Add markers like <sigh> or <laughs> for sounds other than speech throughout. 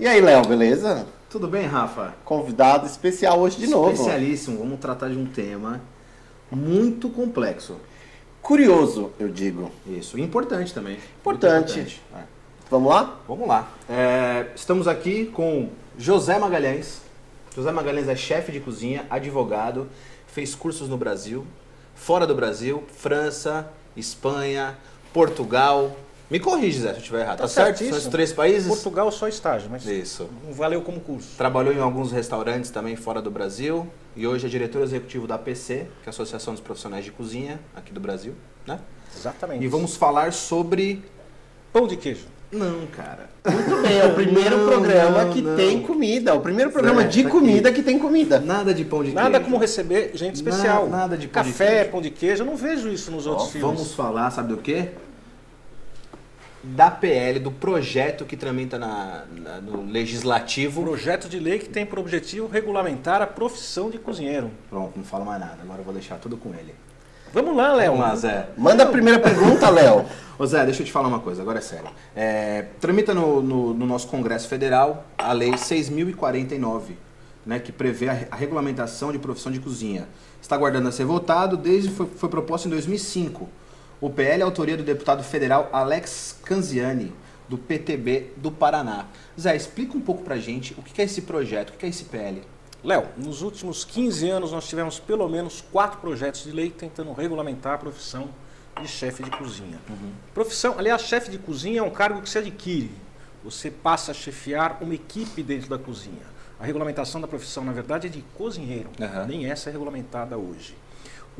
E aí, Léo, beleza? Tudo bem, Rafa? Convidado especial hoje de novo. Especialíssimo. Vamos tratar de um tema muito complexo. Curioso, eu digo. Isso. E importante também. Importante. Importante. É. Vamos lá? Vamos lá. É, estamos aqui com José Magalhães. José Magalhães é chefe de cozinha, advogado, fez cursos no Brasil, fora do Brasil, França, Espanha, Portugal. Me corrige, Zé, se eu estiver errado. Tá, certo? São esses três países? Portugal só estágio, mas Isso. não valeu como curso. Trabalhou em alguns restaurantes também fora do Brasil e hoje é diretor executivo da APC, que é a Associação dos Profissionais de Cozinha aqui do Brasil, né? Exatamente. E vamos falar sobre Pão de queijo. não, cara. Muito bem, é o primeiro Não, programa não, que não. tem comida. O primeiro programa É, de tá aqui. comida que tem comida. Nada de pão de Nada queijo. como receber gente especial. Nada- nada de pão de Café, queijo. pão de queijo. Eu não vejo isso nos outros filmes. Vamos falar, sabe do quê? Da PL, do projeto que tramita na, na- no legislativo. Projeto de lei que tem por objetivo regulamentar a profissão de cozinheiro. Pronto, não falo mais nada. Agora eu vou deixar tudo com ele. Vamos lá, Léo. Vamos lá, Zé. Manda a primeira pergunta, Léo. <laughs> Ô Zé, deixa eu te falar uma coisa, agora é sério. É, tramita no, no- no nosso Congresso Federal a Lei 6.049, né, que prevê a, a regulamentação de profissão de cozinha. Está aguardando a ser votado desde que foi, foi proposto em 2005. O PL é autoria do deputado federal Alex Canziani, do PTB do Paraná. Zé, explica um pouco pra gente o que é esse projeto, o que é esse PL. Léo, nos últimos 15 anos nós tivemos pelo menos quatro projetos de lei tentando regulamentar a profissão de chefe de cozinha. Profissão, aliás, chefe de cozinha é um cargo que se adquire. Você passa a chefiar uma equipe dentro da cozinha. A regulamentação da profissão, na verdade, é de cozinheiro. Aham. Nem essa é regulamentada hoje.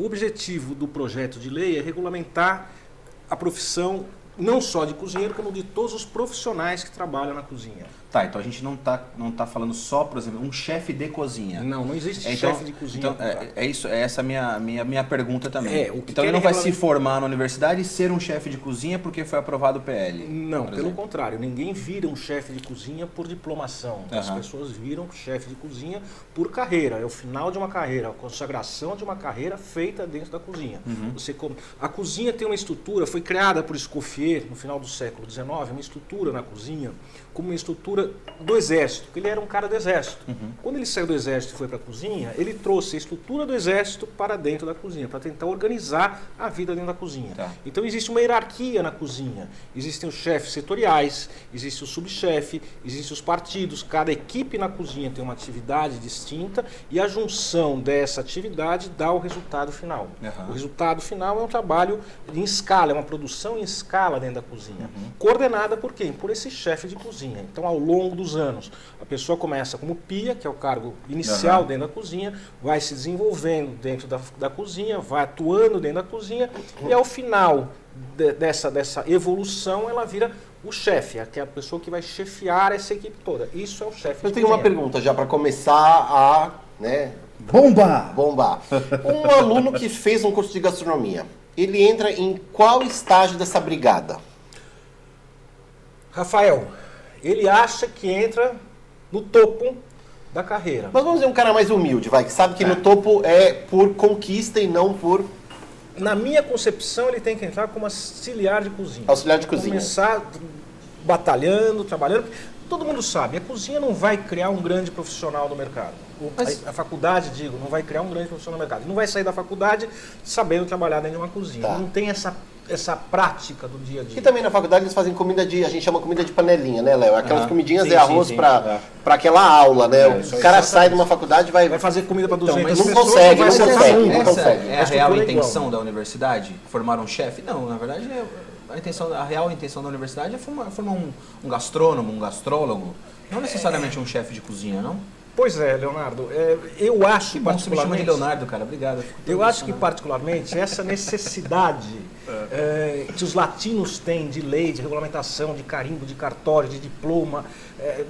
O objetivo do projeto de lei é regulamentar a profissão não só de cozinheiro, como de todos os profissionais que trabalham na cozinha. Tá, então a gente não tá, não tá falando só, por exemplo, um chefe de cozinha. Não, não existe então- chefe de cozinha. Então, é, é isso, é essa a minha, minha, minha pergunta também. É, então ele não vai se formar na universidade e ser um chefe de cozinha porque foi aprovado o PL. Não, pelo exemplo. contrário, ninguém vira um chefe de cozinha por diplomação. As Aham. pessoas viram chefe de cozinha por carreira. É o final de uma carreira, a consagração de uma carreira feita dentro da cozinha. Uhum. Você come- A cozinha tem uma estrutura, foi criada por Escoffier no final do século XIX, uma estrutura na cozinha como uma estrutura do exército, porque ele era um cara do exército. Uhum. Quando ele saiu do exército e foi para a cozinha, ele trouxe a estrutura do exército para dentro da cozinha, para tentar organizar a vida dentro da cozinha. Tá. Então existe uma hierarquia na cozinha. Existem os chefes setoriais, existe o subchefe, existem os partidos. Cada equipe na cozinha tem uma atividade distinta e a junção dessa atividade dá o resultado final. Aham. O resultado final é um trabalho em escala, é uma produção em escala dentro da cozinha. Coordenada por quem? Por esse chefe de cozinha. Então, ao longo dos anos, a pessoa começa como pia, que é o cargo inicial Aham. dentro da cozinha, vai se desenvolvendo dentro da, da cozinha, vai atuando dentro da cozinha e ao final de- dessa, dessa evolução ela vira o chefe, aquela pessoa que vai chefiar essa equipe toda. Isso é o chefe. Eu tenho uma cozinha. pergunta já para começar a, né, Bomba! bombar. Um <laughs> aluno que fez um curso de gastronomia, ele entra em qual estágio dessa brigada? Rafael, ele acha que entra no topo da carreira. Mas vamos ver um cara mais humilde, vai, que sabe que no topo é por conquista e não por Na minha concepção, ele tem que entrar como auxiliar de cozinha. auxiliar de cozinha. Começar batalhando, trabalhando. Todo mundo sabe, a cozinha não vai criar um grande profissional no mercado. Mas- a, a faculdade, digo, não vai criar um grande profissional no mercado. Não vai sair da faculdade sabendo trabalhar dentro de uma cozinha. Tá. Não tem essa, essa prática do dia a dia. E também na faculdade eles fazem comida de, a gente chama comida de panelinha, né, Léo? Aquelas Aham. comidinhas Sim, é arroz pra É. aquela aula, né? É, o cara sai de uma faculdade e vai. Vai fazer comida para Então, 200 mas não pessoas, consegue, vai não consegue, não Essa consegue. é a real é igual. intenção da universidade? Formar um chefe? Não, na verdade, é- a, intenção, a real intenção da universidade é formar, formar um, um gastrônomo, um gastrólogo. Não necessariamente um chefe de cozinha, não? Pois é, Leonardo. é, eu acho Que que bom que você me chama de particularmente... Leonardo, cara. Obrigado. eu Eu acho que, particularmente, essa necessidade eh, <laughs> que os latinos têm de lei, de regulamentação, de carimbo, de cartório, de diploma, eh,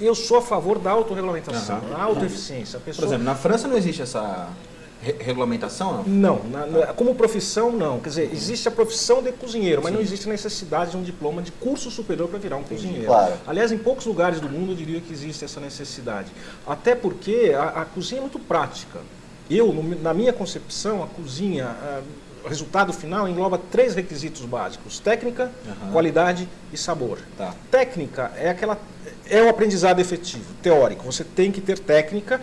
eu sou a favor da autorregulamentação, Aham. da autoeficiência. A Por pessoa, exemplo, na França não existe essa re- regulamentação, não? Não, na- na- como profissão não. Quer dizer, existe a profissão de cozinheiro, mas não existe a necessidade de um diploma de curso superior para virar um cozinheiro. claro. Aliás, em poucos lugares do mundo eu diria que existe essa necessidade. Até porque a, a cozinha é muito prática. Eu, no- na minha concepção, a cozinha, ah, o resultado final engloba três requisitos básicos: técnica, Aham. qualidade e sabor. Tá. Técnica é aquela é o aprendizado efetivo, teórico. Você tem que ter técnica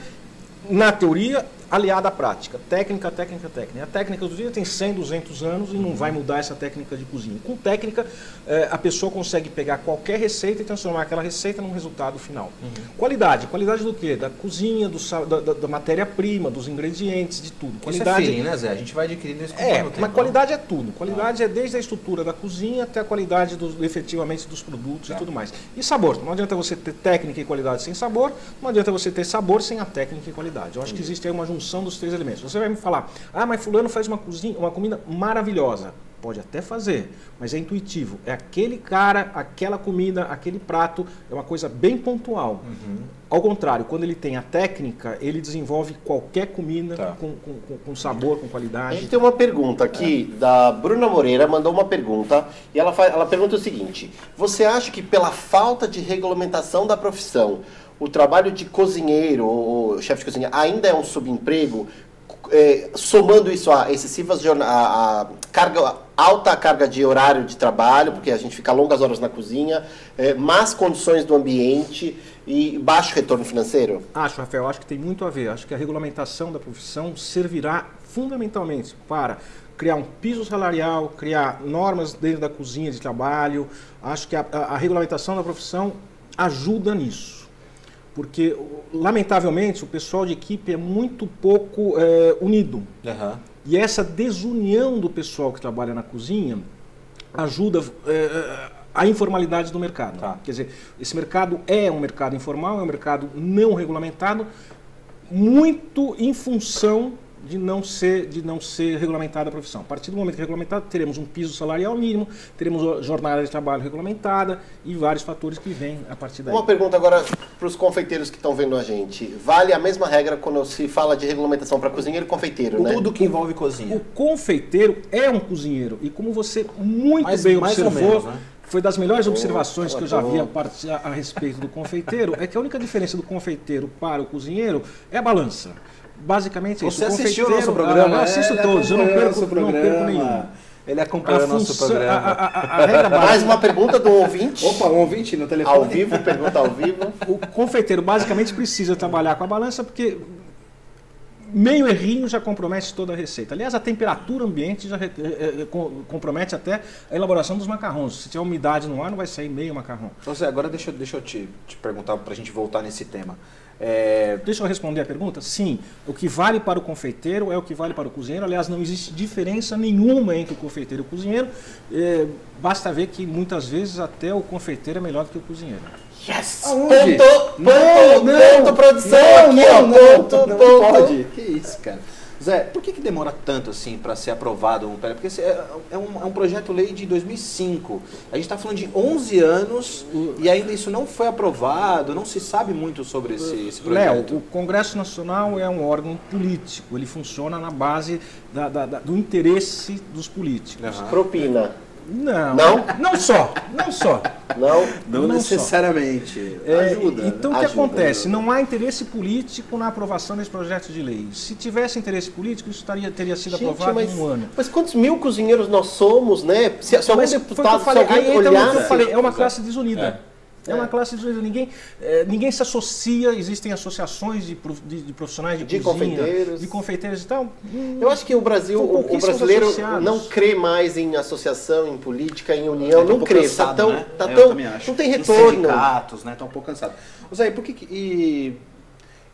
na teoria aliada à prática. Técnica, técnica, técnica. A técnica do dia tem 100, 200 anos e não vai mudar essa técnica de cozinha. Com técnica, eh, a pessoa consegue pegar qualquer receita e transformar aquela receita num resultado final. Qualidade. Qualidade do quê? Da cozinha, do da, da- matéria-prima, dos ingredientes, de tudo. Isso é Qualidade feeling, né, Zé? A gente vai adquirindo isso é, o tempo, mas qualidade é tudo. Qualidade é desde a estrutura da cozinha até a qualidade dos, efetivamente dos produtos Tá. e tudo mais. E sabor. Não adianta você ter técnica e qualidade sem sabor, não adianta você ter sabor sem a técnica e qualidade. Eu acho que existe aí uma junção dos três elementos. Você vai me falar, ah, mas fulano faz uma cozinha, uma comida maravilhosa. Pode até fazer, mas é intuitivo. É aquele cara, aquela comida, aquele prato, é uma coisa bem pontual. Uhum. Ao contrário, quando ele tem a técnica, ele desenvolve qualquer comida Tá. com, com- com- sabor, com A qualidade. gente tem uma pergunta aqui da Bruna Moreira, mandou uma pergunta e ela, fa- ela pergunta o seguinte: Você acha que pela falta de regulamentação da profissão, o trabalho de cozinheiro ou chefe de cozinha ainda é um subemprego? É, somando isso a excessivas a, a carga alta carga de horário de trabalho, porque a gente fica longas horas na cozinha, é, más condições do ambiente e baixo retorno financeiro? Acho, Rafael, acho que tem muito a ver. Acho que a regulamentação da profissão servirá fundamentalmente para criar um piso salarial, criar normas dentro da cozinha de trabalho. Acho que a- a regulamentação da profissão ajuda nisso. Porque, lamentavelmente, o pessoal de equipe é muito pouco eh, unido. Aham. E essa desunião do pessoal que trabalha na cozinha ajuda eh, a informalidade do mercado. Tá. Quer dizer, esse mercado é um mercado informal, é um mercado não regulamentado, muito em função de não ser de não ser regulamentada a profissão. A partir do momento que é regulamentado, teremos um piso salarial mínimo, teremos jornada de trabalho regulamentada e vários fatores que vêm a partir daí. Uma pergunta agora para os confeiteiros que estão vendo a gente. Vale a mesma regra quando se fala de regulamentação para cozinheiro e confeiteiro, né? Tudo que envolve O cozinha. confeiteiro é um cozinheiro e como você muito Mais- bem mais ou observou, menos, né? foi das melhores observações que eu já vi a- a respeito do confeiteiro, é que a única diferença do confeiteiro para o cozinheiro é a balança. Basicamente é isso. Você O assistiu o nosso programa? Ah, eu assisto todos, eu não perco, não perco programa. nenhum. Ele A, acompanhou o nosso função- programa. a, a- a- a regra <laughs> Mais uma pergunta do ouvinte. Opa, um ouvinte no telefone. Ao vivo, pergunta ao vivo. O confeiteiro basicamente precisa trabalhar com a balança porque meio errinho já compromete toda a receita. Aliás, a temperatura ambiente já eh, eh, com- compromete até a elaboração dos macarrões. Se tiver umidade no ar, não vai sair meio macarrão. Então, Zé, agora deixa, eu- deixa eu te, te perguntar pra gente voltar nesse tema. É, Deixa eu responder a pergunta. Sim, o que vale para o confeiteiro é o que vale para o cozinheiro. Aliás, não existe diferença nenhuma entre o confeiteiro e o cozinheiro. Eh, basta ver que muitas vezes até o confeiteiro é melhor do que o cozinheiro. Yes! Aonde? Ponto, Não, ponto, não, ponto, produção não, aqui, não, ó. não, ponto, não ponto. pode. Que isso, cara. Zé, por que, que demora tanto assim para ser aprovado um Porque esse é, é um, é um projeto-lei de 2005. A gente está falando de 11 anos e ainda isso não foi aprovado, não se sabe muito sobre esse, esse Léo, projeto. o Congresso Nacional é um órgão político. Ele funciona na base da- da- da- do interesse dos políticos. Aham. Propina. Não, Não? não só, não só. Não? Não, Não necessariamente. É, Ajuda. né? Então o que Ajuda, acontece? ajuda. Não há interesse político na aprovação desse projeto de lei. Se tivesse interesse político, isso estaria, teria sido Gente, aprovado mas, em um ano. mas quantos mil cozinheiros nós somos, né? Se, se algum Mas foi o que eu deputado, se falei, alguém aí que eu falei, é uma Exato. classe desunida. É. uma classe desunida. Ninguém, eh, ninguém se associa, existem associações de, prof- de- de profissionais de, De cozinha, confeiteiros. de confeiteiros e tal. Hum, Eu acho que o Brasil, o- o brasileiro associados. não crê mais em associação, em política, em união, É, tá um não crê. cansado, tá tão, né? tá É, tão, não tem Os retorno. sindicatos, né? Tá um pouco cansado. Zé, por que, que- e,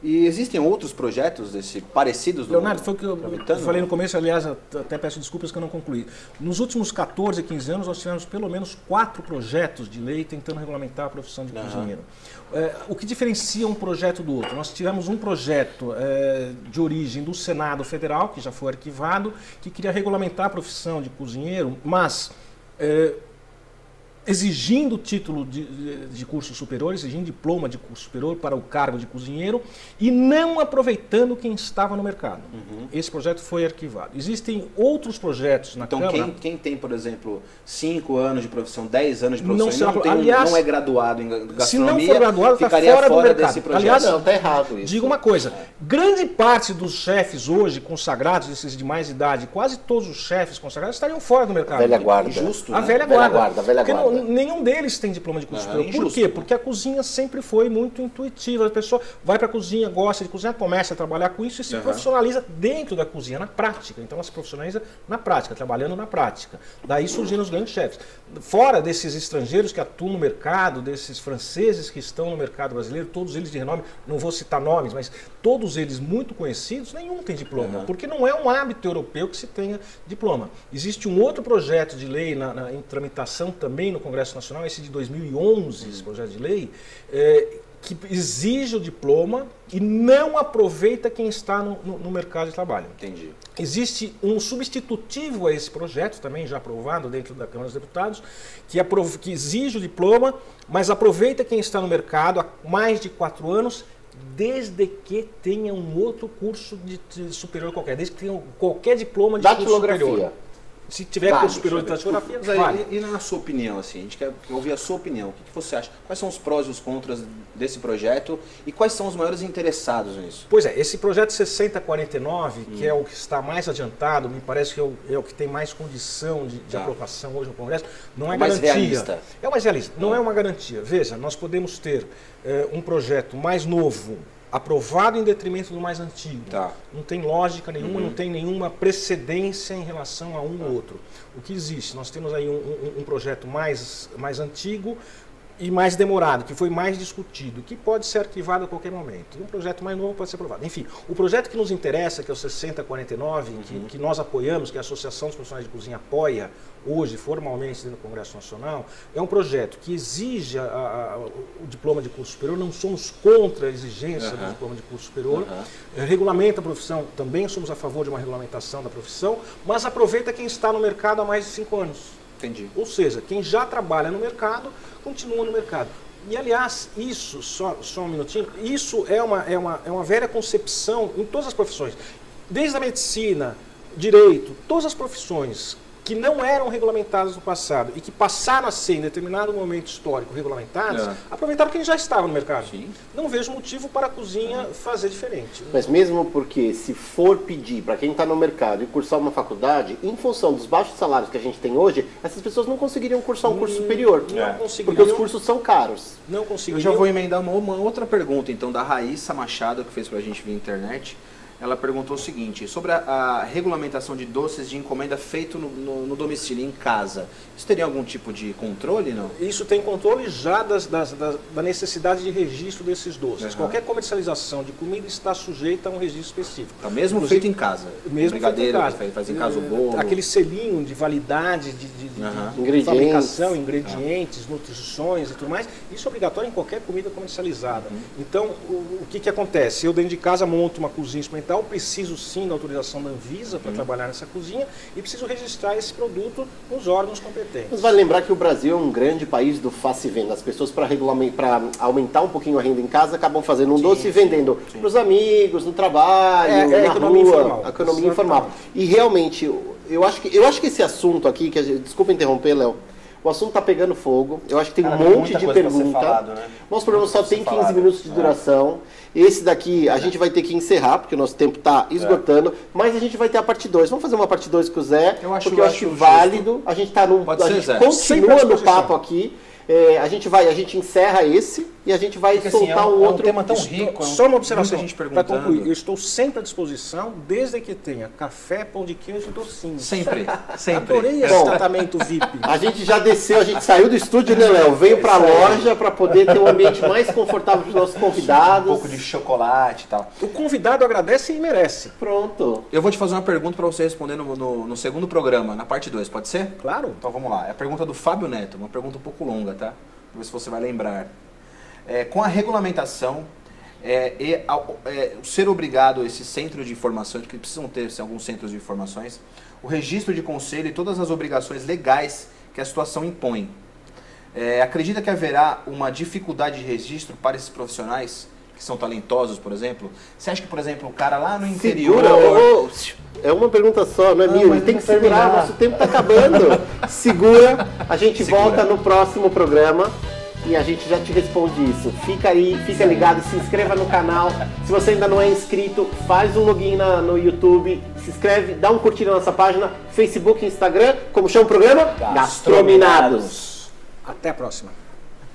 e existem outros projetos desse parecidos no Leonardo, foi o que eu, eu falei no começo, aliás, até peço desculpas que eu não concluí. Nos últimos 14, 15 anos, nós tivemos pelo menos quatro projetos de lei tentando regulamentar a profissão de cozinheiro. É, o que diferencia um projeto do outro? Nós tivemos um projeto é, de origem do Senado Federal, que já foi arquivado, que queria regulamentar a profissão de cozinheiro, mas é, exigindo título de, de, curso superior, exigindo diploma de curso superior para o cargo de cozinheiro e não aproveitando quem estava no mercado. Uhum. Esse projeto foi arquivado. Existem outros projetos na então, Câmara. Então, quem, quem, tem, por exemplo, 5 anos de profissão, 10 anos de profissão não, não, tem, aliás, não é graduado em gastronomia, se não for graduado, está fora, fora, do mercado. desse projeto. Aliás, não, está errado isso. Diga uma coisa, grande parte dos chefes hoje consagrados, esses de mais idade, quase todos os chefes consagrados estariam fora do mercado. A velha guarda. Injusto, a né? velha guarda. Velha guarda, velha guarda. Não, nenhum deles tem diploma de curso superior. Por quê? Porque a cozinha sempre foi muito intuitiva. A pessoa vai para a cozinha, gosta de cozinhar, começa a trabalhar com isso e se uhum. profissionaliza dentro da cozinha, na prática. Então ela se profissionaliza na prática, trabalhando na prática. Daí surgiram os grandes chefes. Fora desses estrangeiros que atuam no mercado, desses franceses que estão no mercado brasileiro, todos eles de renome, não vou citar nomes, mas todos eles muito conhecidos, nenhum tem diploma. Uhum. Porque não é um hábito europeu que se tenha diploma. Existe um outro projeto de lei na, na, em tramitação também no Congresso Nacional, esse de 2011, esse projeto de lei, é, que exige o diploma e não aproveita quem está no, no, no, mercado de trabalho. Entendi. Existe um substitutivo a esse projeto, também já aprovado dentro da Câmara dos Deputados, que, aprov que exige o diploma, mas aproveita quem está no mercado há mais de quatro anos, desde que tenha um outro curso de, de superior qualquer, desde que tenha qualquer diploma de curso superior. Se tiver curso superior de datilografia, vale. E, e, na sua opinião, assim, a gente quer ouvir a sua opinião. O que, que, você acha? Quais são os prós e os contras desse projeto e quais são os maiores interessados nisso? Pois é, esse projeto 6049, hum. que é o que está mais adiantado, me parece que é o, é o que tem mais condição de, de tá. aprovação hoje no Congresso, não é, é mais garantia. Realista. É o mais realista, não é uma garantia. Veja, nós podemos ter é, um projeto mais novo, aprovado em detrimento do mais antigo. Tá. Não tem lógica nenhuma, uhum. não tem nenhuma precedência em relação a um tá. ou outro. O que existe? Nós temos aí um, um, um, projeto mais, mais antigo e mais demorado, que foi mais discutido, que pode ser arquivado a qualquer momento. E um projeto mais novo pode ser aprovado. Enfim, o projeto que nos interessa, que é o 6049, uhum. que, que nós apoiamos, que a Associação dos Profissionais de Cozinha apoia hoje formalmente dentro do Congresso Nacional, é um projeto que exige a, a, o diploma de curso superior, não somos contra a exigência uhum. do diploma de curso superior, uhum. regulamenta a profissão, também somos a favor de uma regulamentação da profissão, mas aproveita quem está no mercado há mais de cinco anos. Entendi. Ou seja, quem já trabalha no mercado, continua no mercado. E aliás, isso, só, só um minutinho, isso é uma, é, uma, é uma velha concepção em todas as profissões. Desde a medicina, direito, todas as profissões que não eram regulamentadas no passado e que passaram a ser, em determinado momento histórico, regulamentadas, é. aproveitaram quem já estava no mercado. Sim. Não vejo motivo para a cozinha fazer diferente. Mas mesmo porque, se for pedir para quem está no mercado e cursar uma faculdade, em função dos baixos salários que a gente tem hoje, essas pessoas não conseguiriam cursar um curso hum, superior. Não é. conseguiriam. Porque os cursos são caros. Não conseguiriam. Eu já vou emendar uma, uma outra pergunta, então, da Raíssa Machado, que fez para a gente via internet ela perguntou o seguinte, sobre a, a regulamentação de doces de encomenda feito no, no, no, domicílio, em casa, isso teria algum tipo de controle, não? Isso tem controle já das, das, das da necessidade de registro desses doces. Uhum. Qualquer comercialização de comida está sujeita a um registro específico. Tá, mesmo Inclusive, feito em casa? Mesmo feito em casa. Faz, faz em casa o bolo? Aquele selinho de validade, de, de, uhum. de fabricação, ingredientes, uhum. nutrições e tudo mais, isso é obrigatório em qualquer comida comercializada. Uhum. Então, o, o que, que acontece? Eu dentro de casa monto uma cozinha experimental, preciso preciso sim da autorização da Anvisa para uhum. trabalhar nessa cozinha e preciso registrar esse produto nos órgãos competentes. Mas vale lembrar que o Brasil é um grande país do face e venda. As pessoas, para aumentar um pouquinho a renda em casa, acabam fazendo um sim, doce e vendendo para os amigos, no trabalho, é, é na economia rua, informal. economia informal. E realmente, eu acho que, eu acho que esse assunto aqui, que gente, desculpa interromper, Léo, o assunto está pegando fogo. Eu acho que tem Cara, um monte de pergunta. Né? Nosso programa só tem 15 falado. minutos de é. duração. Esse daqui a gente vai ter que encerrar, porque o nosso tempo está esgotando, é. mas a gente vai ter a parte 2. Vamos fazer uma parte 2 com o Zé, eu acho, porque eu acho, acho válido. A gente está num. Pode a ser, gente Zé. continua no papo aqui. É, a gente vai, a gente encerra esse e a gente vai Porque, soltar assim, é um, um, outro. É um tema tão rico. Só uma observação para concluir. Eu estou sempre à disposição, desde que tenha café, pão de queijo e docinho. Sempre, <laughs> sempre. Adorei esse Bom, tratamento VIP. <laughs> A gente já desceu, a gente saiu do estúdio, né, Léo? Veio para a loja para poder ter um ambiente mais confortável para os nossos <laughs> convidados. Um pouco de chocolate e tal. O convidado agradece e merece. Pronto. Eu vou te fazer uma pergunta para você responder no, no, no, segundo programa, na parte 2, pode ser? Claro. Então vamos lá. É a pergunta do Fábio Neto, uma pergunta um pouco longa, tá? Para ver se você vai lembrar é, com a regulamentação é, e é, ser obrigado esse centro de informações, que precisam ter alguns centros de informações, o registro de conselho e todas as obrigações legais que a situação impõe. É, acredita que haverá uma dificuldade de registro para esses profissionais que são talentosos, por exemplo? Você acha que, por exemplo, o cara lá no interior. Segura, é uma pergunta só, não é minha. Ele tem que segurar, terminar. nosso tempo tá acabando. Segura, a gente Segura. volta no próximo programa e a gente já te responde isso. Fica aí, fica ligado, se inscreva no canal. Se você ainda não é inscrito, faz um login na- no YouTube, se inscreve, dá um curtir na nossa página, Facebook, Instagram. Como chama o programa? Gastrominados. Até a próxima.